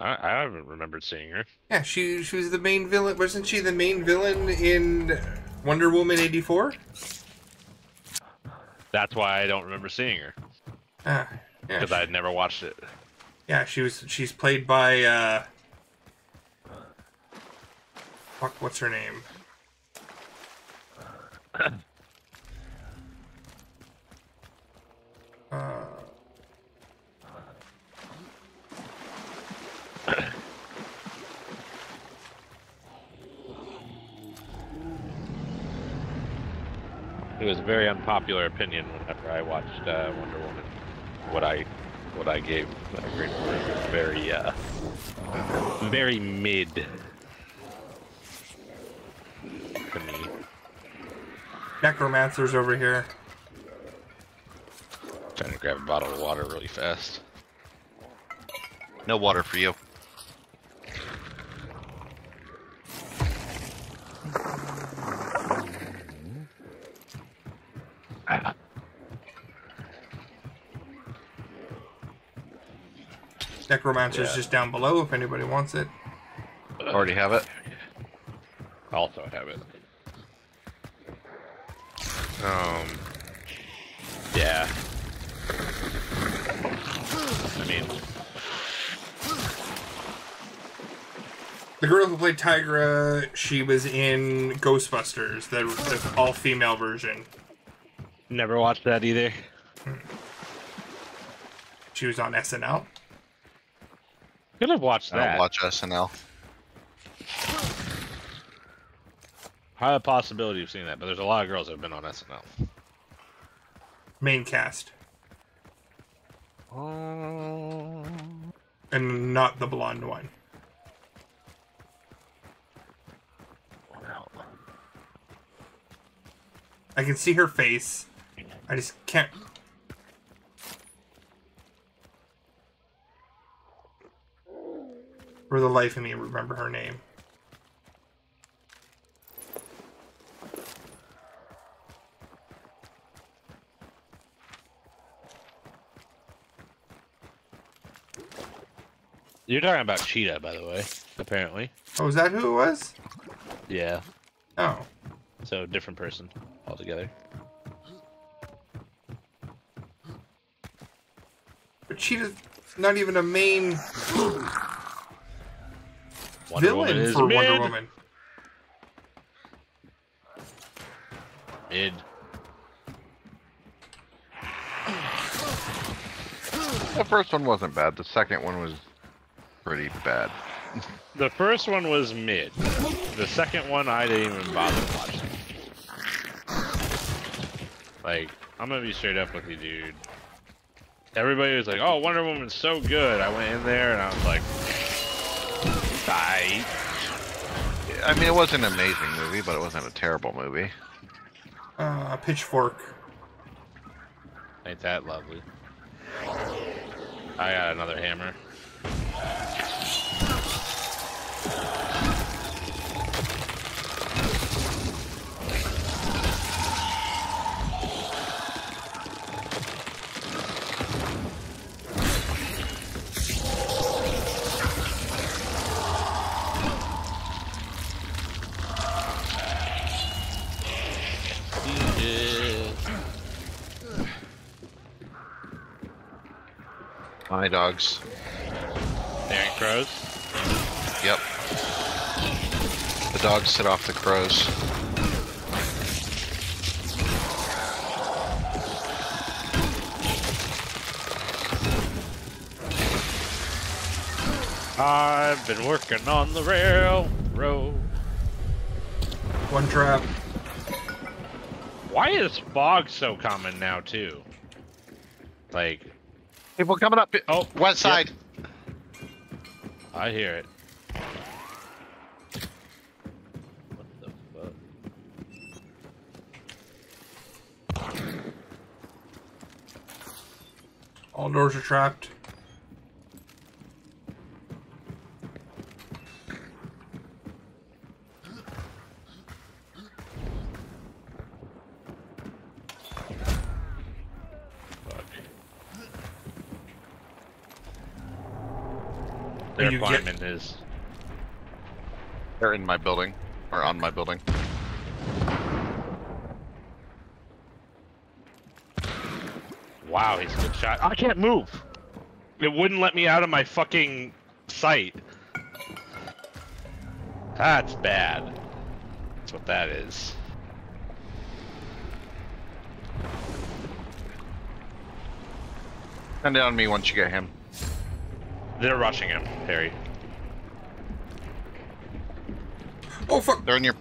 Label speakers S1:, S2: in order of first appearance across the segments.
S1: I, I haven't remembered seeing her.
S2: Yeah, she she was the main villain. Wasn't she the main villain in Wonder Woman eighty four?
S1: That's why I don't remember seeing her
S2: Ah, yeah.
S1: because
S2: she-
S1: I had never watched it.
S2: Yeah, she was. She's played by. uh Fuck, what's her name?
S1: Was a very unpopular opinion whenever I watched uh, Wonder Woman. What I what I gave that grade for was very uh, very mid to me.
S2: Necromancer's over here.
S1: Trying to grab a bottle of water really fast.
S3: No water for you.
S2: Necromancer's
S1: Yeah.
S2: just down below if anybody wants it.
S3: Already have it.
S1: Also have it. Um. Yeah. I mean,
S2: The girl who played Tigra, she was in Ghostbusters, the, the all female version.
S1: never watched that either.
S2: She was on SNL.
S1: Could have watched
S3: I don't watch SNL.
S1: High possibility of seeing that, but there's a lot of girls that have been on SNL.
S2: Main cast.
S1: Oh.
S2: And not the blonde one. I can see her face. I just can't. For the life of me, remember her name.
S1: You're talking about Cheetah, by the way. Apparently.
S2: Oh, is that who it was?
S1: Yeah.
S2: Oh.
S1: So different person altogether.
S2: But Cheetah's not even a main
S1: Wonder
S2: villain
S1: Woman
S2: for
S1: mid.
S2: Wonder Woman.
S1: Mid.
S3: The first one wasn't bad. The second one was pretty bad.
S1: The first one was mid. The second one I didn't even bother watching. Like, I'm gonna be straight up with you, dude. Everybody was like, "Oh, Wonder Woman's so good." I went in there and I was like, "Bye."
S3: I mean, it wasn't an amazing movie, but it wasn't a terrible movie.
S2: Uh, Pitchfork.
S1: Ain't that lovely? I got another hammer.
S3: My dogs.
S1: Aaron Crows.
S3: Yep. The dogs set off the crows.
S1: I've been working on the railroad.
S2: One trap.
S1: Why is fog so common now too? Like,
S3: People coming up.
S1: oh,
S3: West
S1: yep,
S3: side.
S1: I hear it. What the fuck?
S2: All doors are trapped.
S1: Fuck. They're
S2: you get-
S1: climbing his.
S3: They're in my building. Or on my building.
S1: Wow, he's a good shot. I can't move. It wouldn't let me out of my fucking sight. That's bad. That's what that is.
S3: Send it on me once you get him.
S1: They're rushing him, Harry.
S2: Oh fuck!
S3: They're in your.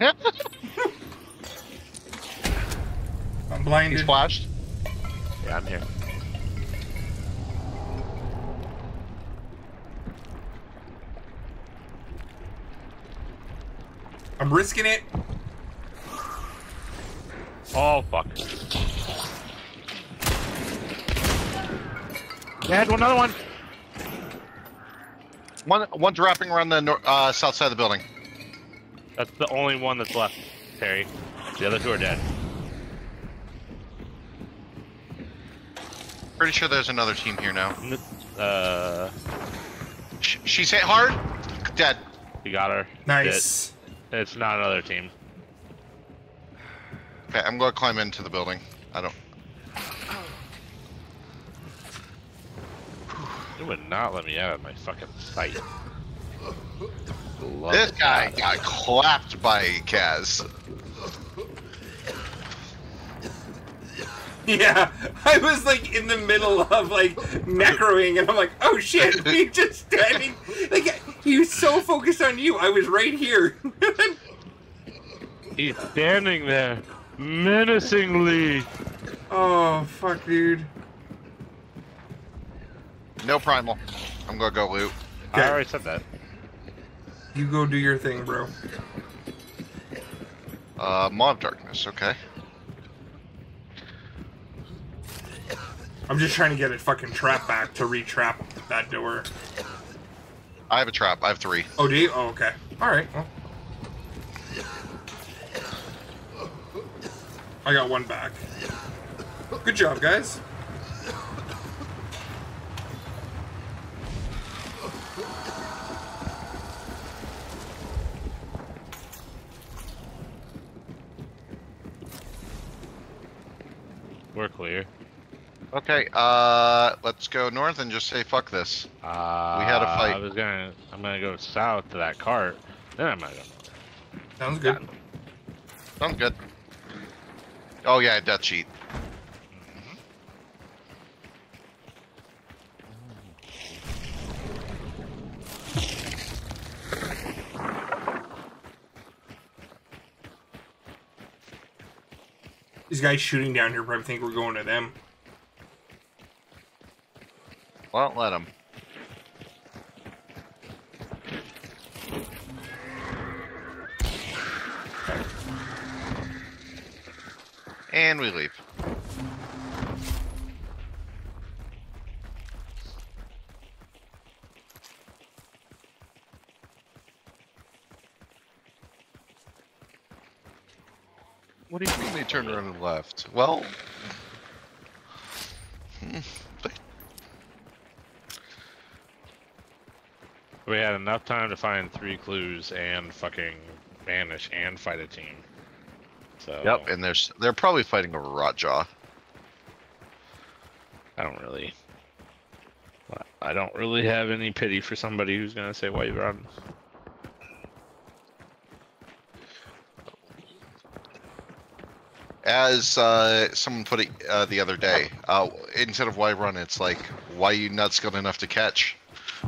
S2: I'm blinded.
S3: He's flashed.
S1: Yeah, I'm here.
S2: I'm risking it.
S1: Oh fuck. Dad, another one.
S3: One, one's wrapping around the nor- uh, south side of the building.
S1: That's the only one that's left, Terry. The other two are dead.
S3: Pretty sure there's another team here now.
S1: N- Uh,
S3: Sh- she's hit hard. Dead.
S1: we got her.
S2: Nice.
S1: It- it's not another team.
S3: Okay, I'm gonna climb into the building. I don't.
S1: It would not let me out of my fucking sight. Love
S3: This
S1: it.
S3: guy got clapped by Caz.
S2: Yeah, I was like in the middle of like necroing, and I'm like, oh shit, he just standing. Like he was so focused on you. I was right here.
S1: He's standing there, menacingly.
S2: oh fuck, dude.
S3: No primal. I'm gonna go loot.
S2: Okay.
S1: I already said that.
S2: You go do your thing, bro.
S3: Uh, Maw of Darkness. Okay.
S2: I'm just trying to get a fucking trap back to retrap that door.
S3: I have a trap. I have three.
S2: Oh, do you? Oh, okay. All right. Well. I got one back. Good job, guys.
S1: We're clear.
S3: Okay. Uh, let's go north and just say fuck this.
S1: Uh,
S3: We had a fight.
S1: I was gonna. I'm gonna go south to that cart. Then I'm gonna go.
S2: Sounds good.
S3: Sounds good. Oh yeah, death sheet.
S2: These guys shooting down here probably think we're going to them.
S3: Well, let him. And we leave. What do you mean they turned around and left? Well,
S1: We had enough time to find three clues and fucking vanish and fight a team. So
S3: Yep, and there's they're probably fighting over Rotjaw.
S1: I don't really. I don't really have any pity for somebody who's gonna say why you run.
S3: As uh, someone put it uh, the other day, uh, instead of why run, it's like why you nuts good enough to catch.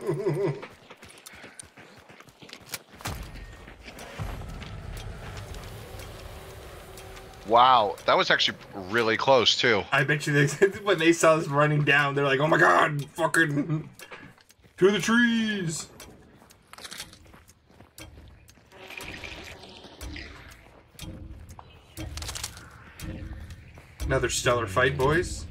S3: Mm-hmm. Wow, that was actually really close too.
S2: I bet you they, when they saw us running down, they're like, "Oh my god, fucking to the trees!" Another stellar fight, boys.